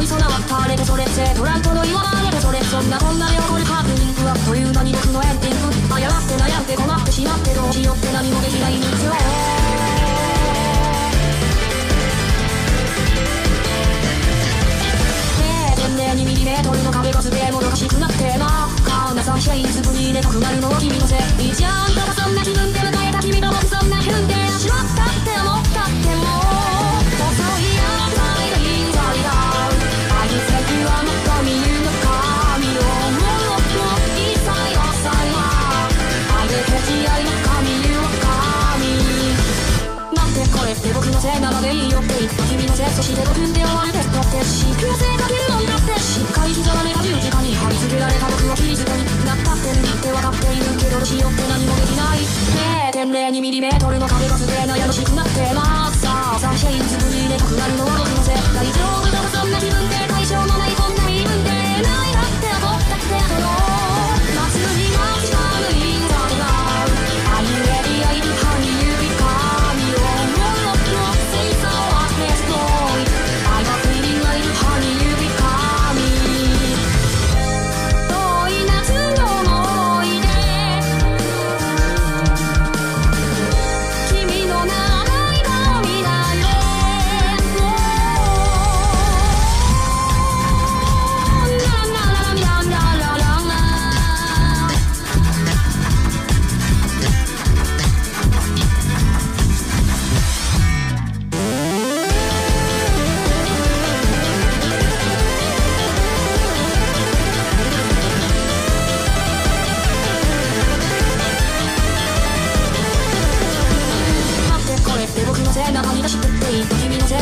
に備わったレトそれってトランプの岩場レトそれそんなこんなで起こるハプニングはという間に僕のエンディング謝って悩んで困ってしまってどうしようって何もできない日常2ミリメートルの壁がすげえもどかしくなって真っ赤なサンシャインズぶに入れたくなるのは君のして5分で終わるテストってし強制かけるもんだってしっかり刻まれた十字架に貼り付けられた僕はキリストになったってるって分かっているけどしよって何もできない0.02ミリメートルの壁がすで悩ましくなってますさあサンシェインズぶに入れたくなるのは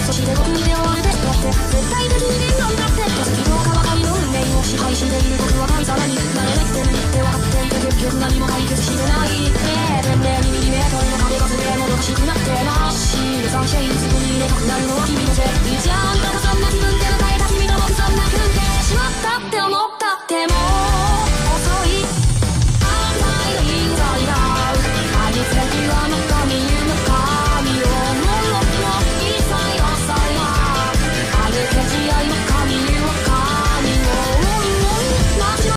そして僕わかりの運命を支配しているはにな分かってい結局何も解決しないねにりのもかしくなてなしくなるのは君のせい